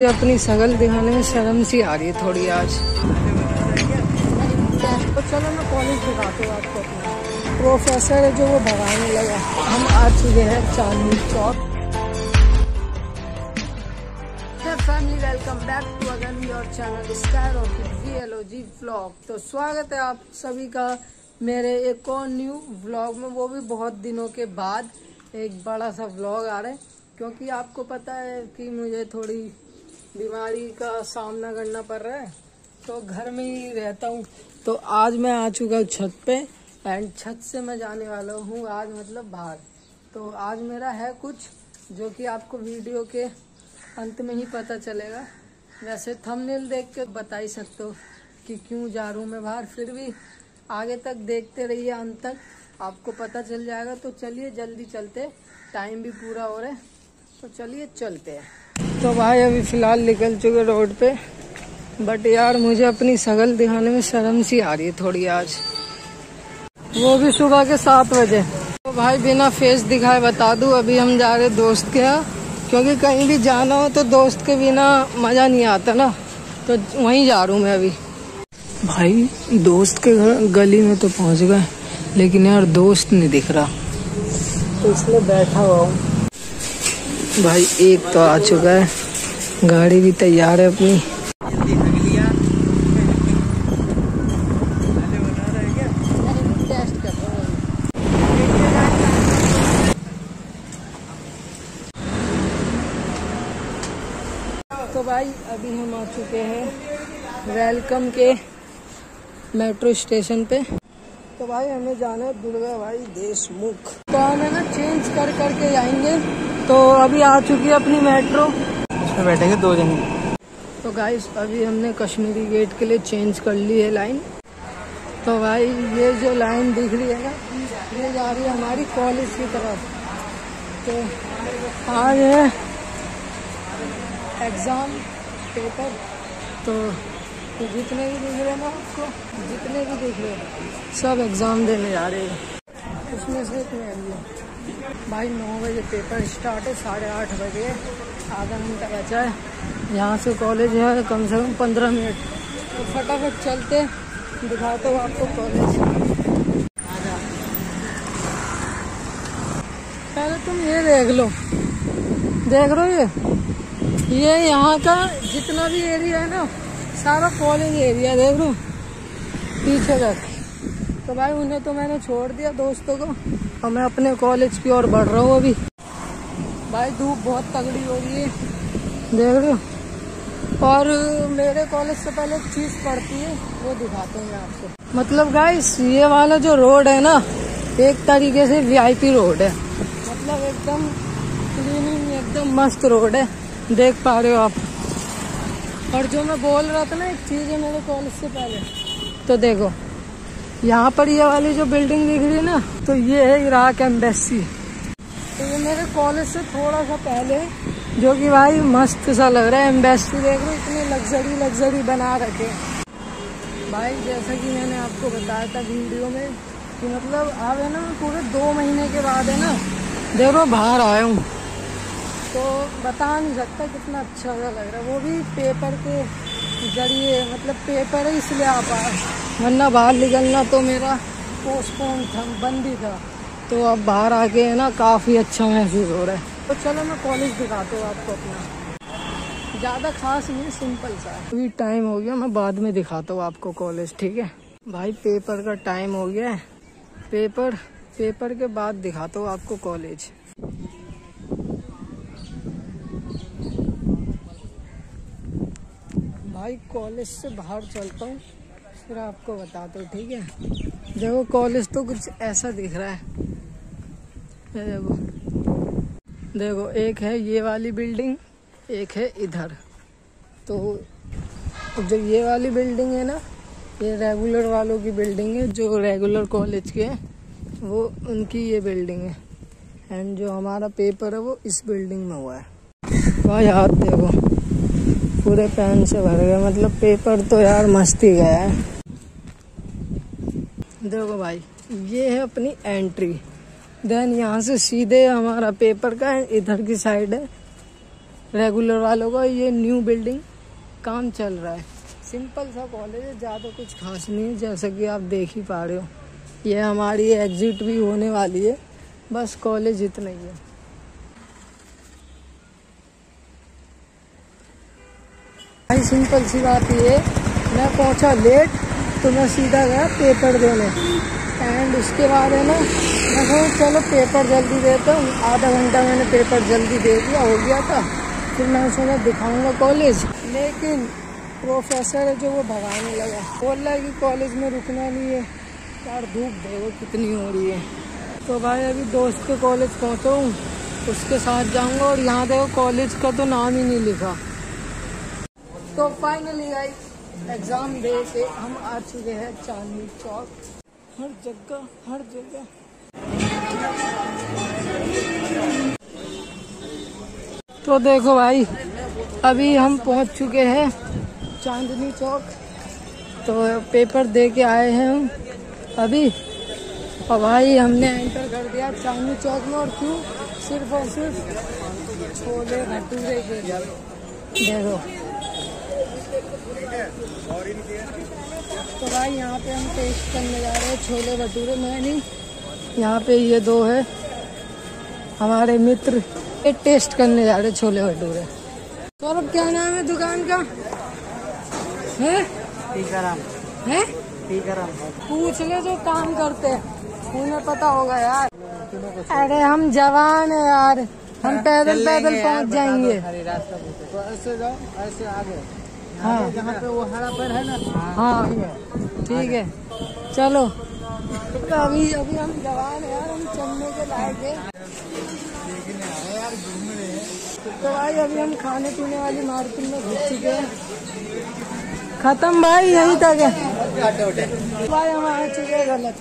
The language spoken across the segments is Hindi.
अपनी शकल दिखाने में शर्म सी आ रही है थोड़ी आज। तो चलो मैं कॉलेज दिखाता हूँ आपको प्रोफेसर है जो वो भगाने लगा। हम आ चुके हैं Chandni Chowk. Family welcome back to your channel star vlog तो स्वागत है आप सभी का मेरे एक और न्यू व्लॉग में। वो भी बहुत दिनों के बाद एक बड़ा सा व्लॉग आ रहा है। क्योंकि आपको पता है कि मुझे थोड़ी बीमारी का सामना करना पड़ रहा है तो घर में ही रहता हूँ। तो आज मैं आ चुका हूँ छत पे एंड छत से मैं जाने वाला हूँ आज मतलब बाहर। तो आज मेरा है कुछ, जो कि आपको वीडियो के अंत में ही पता चलेगा। वैसे थंबनेल देख के बता ही सकते हो कि क्यों जा रहा हूँ मैं बाहर, फिर भी आगे तक देखते रहिए अंत तक। आपको पता चल जाएगा तो चलिए जल्दी चलते टाइम भी पूरा हो रहा है तो चलिए चलते हैं। तो भाई अभी फ़िलहाल निकल चुके रोड पे। बट यार, मुझे अपनी शकल दिखाने में शर्म सी आ रही है थोड़ी आज। वो भी सुबह के सात बजे। तो भाई, बिना फेस दिखाए बता दूँ, अभी हम जा रहे दोस्त के यहाँ। क्योंकि कहीं भी जाना हो तो दोस्त के बिना मज़ा नहीं आता ना। तो वहीं जा रहा हूँ मैं अभी। भाई, दोस्त के गली में तो पहुँच गए। लेकिन यार, दोस्त नहीं दिख रहा। तो इसलिए बैठा हुआ हूँ। भाई, एक तो आ चुका है। गाड़ी भी तैयार है अपनी। तो भाई, अभी हम आ चुके हैं वेलकम के मेट्रो स्टेशन पे। तो भाई, हमें जाना है दुर्गा भाई देशमुख। तो हम है ना चेंज कर करके जाएँगे तो अभी आ चुकी है अपनी मेट्रो। उसमें बैठेंगे दो जने। तो गाइस अभी हमने कश्मीरी गेट के लिए चेंज कर ली है लाइन तो भाई ये जो लाइन दिख रही है ना ये जा रही है हमारी कॉलेज की तरफ़। तो आज है। एग्ज़ाम पेपर तो, तो जितने भी दिख रहे हैं ना आपको जितने भी दिख रहे हैं सब एग्ज़ाम देने जा रहे हैं। उसमें से एक मैं भाई, नौ बजे पेपर स्टार्ट है, साढ़े आठ बजे आधा घंटा बचा है। यहाँ से कॉलेज है, कम से कम पंद्रह मिनट। तो फटाफट चलते दिखाते हो आपको कॉलेज पहले तुम ये देख लो। देख रहे हो ये? ये यहाँ का जितना भी एरिया है ना, सारा कॉलेज एरिया देख लो पीछे तक। तो भाई, उन्हें तो मैंने छोड़ दिया दोस्तों को। और मैं अपने कॉलेज की ओर बढ़ रहा हूँ अभी। भाई, धूप बहुत तगड़ी हो रही है। देख रहे हो? और मेरे कॉलेज से पहले एक चीज़ पड़ती है, वो दिखाते हैं आपको। मतलब गाइस ये वाला जो रोड है ना, एक तरीके से वीआईपी रोड है। मतलब एकदम क्लीनिंग एकदम मस्त रोड है। देख पा रहे हो आप? और जो मैं बोल रहा था ना, एक चीज़ है मेरे कॉलेज से पहले तो देखो। यहाँ पर ये वाली जो बिल्डिंग दिख रही है ना तो ये है इराक एम्बेसी तो ये मेरे कॉलेज से थोड़ा सा पहले, जो कि भाई मस्त सा लग रहा है एम्बेसी देख रहे इतनी लग्जरी लग्जरी बना रखे भाई, जैसा कि मैंने आपको बताया था वीडियो में, कि मतलब अब है ना, पूरे दो महीने के बाद है ना, देखो, बाहर आया हूँ। तो बता नहीं सकता कितना अच्छा सा लग रहा है। वो भी पेपर के ज़रिए मतलब पेपर है इसलिए आ पाया वरना बाहर निकलना तो मेरा पोस्टपोन था, बंद ही था। तो अब बाहर आके है ना, काफ़ी अच्छा महसूस हो रहा है। तो चलो मैं कॉलेज दिखाता हूँ आपको अपना। ज़्यादा खास नहीं सिंपल सा अभी टाइम हो गया, मैं बाद में दिखाता हूँ आपको कॉलेज ठीक है? भाई पेपर का टाइम हो गया है। पेपर पेपर के बाद दिखाता हूँ आपको कॉलेज भाई कॉलेज से बाहर चलता हूँ, फिर आपको बता दो ठीक है? देखो, कॉलेज तो कुछ ऐसा दिख रहा है। देखो। देखो, एक है ये वाली बिल्डिंग, एक है इधर। तो जो ये वाली बिल्डिंग है ना, ये रेगुलर वालों की बिल्डिंग है, जो रेगुलर कॉलेज के हैं, वो उनकी ये बिल्डिंग है। एंड जो हमारा पेपर है, वो इस बिल्डिंग में हुआ है। भाई, हाथ देखो। पूरे पेन से भर गए मतलब पेपर तो यार मस्त ही गया है। देखो भाई, ये है अपनी एंट्री देन यहाँ से सीधे हमारा पेपर का इधर की साइड है। रेगुलर वालों का ये न्यू बिल्डिंग काम चल रहा है। सिंपल सा कॉलेज है, ज़्यादा कुछ खास नहीं है, जैसा कि आप देख ही पा रहे हो। ये हमारी एग्जिट भी होने वाली है। बस कॉलेज इतना ही है। भाई, सिंपल सी बात ये, मैं पहुँचा लेट तो मैं सीधा गया पेपर देने। एंड उसके बाद है ना, मैं सोचा चलो पेपर जल्दी देता हूँ। आधा घंटा मैंने पेपर जल्दी दे दिया, हो गया था। फिर मैं सोचा दिखाऊँगा कॉलेज लेकिन प्रोफेसर है जो वो भगाने लगा। बोल रहा है कि कॉलेज में रुकना नहीं है। यार, धूप देखो कितनी हो रही है। तो भाई, अभी दोस्त के कॉलेज पहुँचा हूँ, उसके साथ जाऊँगा। और यहाँ देखो कॉलेज का तो नाम ही नहीं लिखा। तो फाइनली गाइस एग्ज़ाम दे के हम आ चुके हैं चांदनी चौक। हर जगह हर जगह। तो देखो भाई, अभी हम पहुँच चुके हैं चांदनी चौक। तो पेपर दे के आए हैं हम। अभी, और भाई हमने एंटर कर दिया चांदनी चौक में, और क्यों? सिर्फ़ और सिर्फ़ छोले भटूरे के देखो तो भाई यहाँ पे हम टेस्ट करने जा रहे हैं छोले भटूरे। मैं नहीं यहाँ पे ये दो है। हमारे मित्र ये टेस्ट करने जा रहे हैं छोले भटूरे। सौरभ क्या नाम है दुकान का? है? टीकाराम। है? टीकाराम। पूछ ले जो काम करते हैं। उन्हें पता होगा यार। अरे हम जवान है यार। हम पैदल पैदल पहुँच जाएँगे। तो ऐसे जाओ ऐसे आगे। हाँ। जहाँ पे वो हरा पेड़ है ना हाँ। ठीक है। चलो। तो अभी अभी हम जवान है यार हम चलने के लायक है। यार घूम रहे हैं तो भाई अभी हम खाने पीने वाली मार्केट में घुस चुके हैं। खत्म भाई यहीं तक है। भाई हम आ चुके हैं गलत।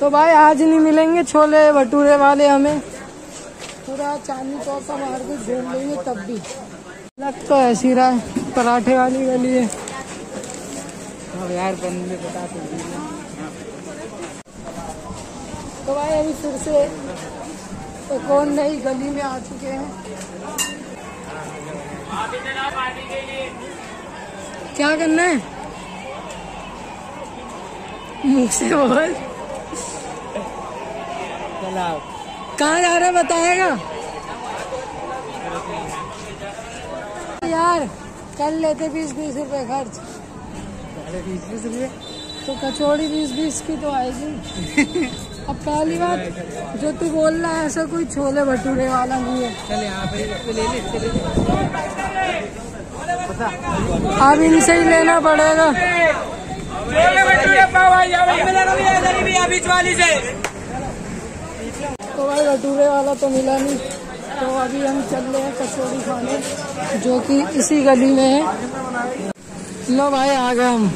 तो भाई आज नहीं मिलेंगे छोले भटूरे वाले हमें। पूरा चांदनी चौक का मार्केट घूम लेंगे तब भी। लग तो ऐसी रहा है पराठे वाली गली है। अब यार बंदे बता तो तो भाई अभी फिर से एक और नई गली में आ चुके हैं? क्या करना है? मुँह से बोल। कहाँ जा रहा है बताएगा? यार कर लेते बीस बीस रुपए खर्च। अरे बीस बीस रुपये तो कचौड़ी बीस बीस की तो आएगी। अब पहली बात जो तू बोल रहा है ऐसा कोई छोले भटूरे वाला नहीं है। चल यहाँ पे ले ले अब इनसे ही लेना पड़ेगा। तो भाई भटूरे वाला तो मिला नहीं। तो अभी हम चल रहे हैं कचौड़ी खाने, जो कि इसी गली में है। लो भाई, आ गए हम।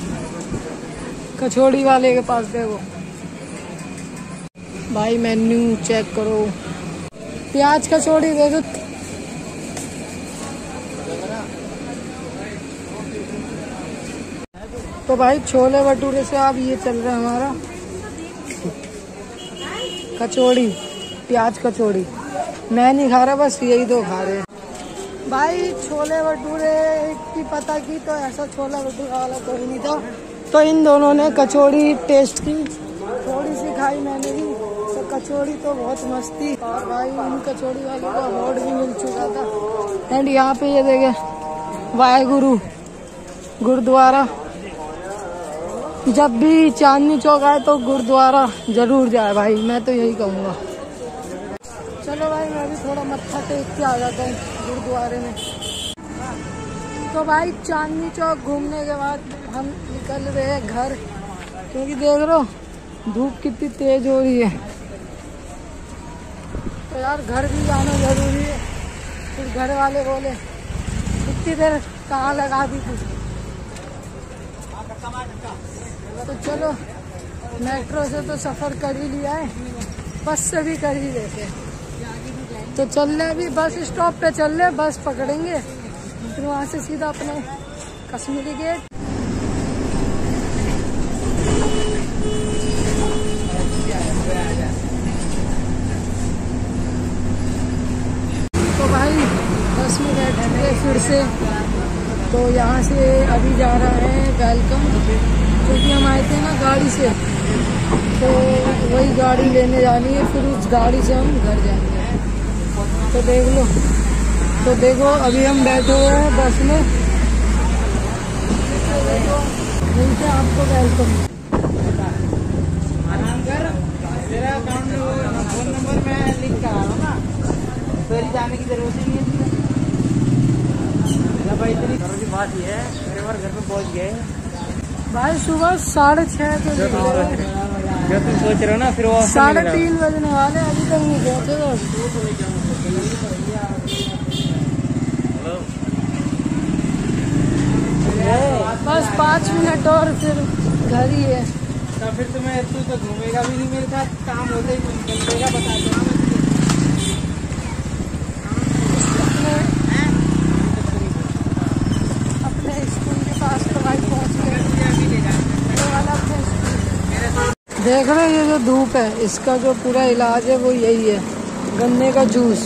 कचौड़ी वाले के पास देखो भाई मेन्यू चेक करो। प्याज कचौड़ी दे दो। तो भाई, छोले भटूरे से आप ये चल रहा है हमारा। कचौड़ी, प्याज कचौड़ी। मैं नहीं खा रहा, बस यही दो खा रहे भाई, छोले भटूरे की पता की तो ऐसा छोला भटूरा वाला कोई नहीं था। तो इन दोनों ने कचौड़ी टेस्ट की। थोड़ी सी खाई मैंने भी। तो कचौड़ी तो बहुत मस्त थी। और भाई, इन कचौड़ी वालों का अवार्ड भी मिल चुका था। एंड यहाँ पे ये देखे, वाहेगुरु, गुरुद्वारा। जब भी चांदनी चौक आए तो गुरुद्वारा ज़रूर जाए भाई, मैं तो यही कहूँगा। चलो भाई, मैं भी थोड़ा मत्था टेक के आ जाता हूँ गुरुद्वारे में। तो भाई, चांदनी चौक घूमने के बाद हम निकल रहे हैं घर, क्योंकि देख रहे हो, धूप कितनी तेज हो रही है। तो यार, घर भी जाना ज़रूरी है। फिर घर वाले बोले, इतनी देर कहाँ लगा दी तू? तो चलो, मेट्रो से तो सफ़र कर ही लिया है, बस से भी कर ही लेते तो चल रहे अभी बस स्टॉप पे चल रहे बस पकड़ेंगे। फिर वहाँ से सीधा अपने कश्मीरी गेट तो भाई, बस में गए फिर से। तो यहाँ से अभी जा रहा है वेलकम क्योंकि हम आए थे ना गाड़ी से। तो वही गाड़ी लेने जानी है, फिर उस गाड़ी से हम घर जाएँगे। तो देख लो। तो देखो अभी हम बैठे हुए हैं बस में। मिलते हैं आपको वेलकम फ़ोन नंबर मैं लिंक करा रहा हूँ ना फिर जाने की ज़रूरत ही नहीं है। भाई इतनी की बात ये है मेरे बार घर पे पहुँच गए भाई सुबह साढ़े छः जो बजे तुम सोच जो तुम सोच रहे हो ना फिर वो साढ़े तीन बजने वाले अभी तक नहीं पहुँचे बस पाँच मिनट और फिर घर ही है। तो फिर तुम्हें तू तो घूमेगा भी नहीं मेरे साथ काम होते ही तुम चलेगा बता दो। हाँ, तो देख रहे हो ये जो धूप है इसका जो पूरा इलाज है वो यही है गन्ने का जूस।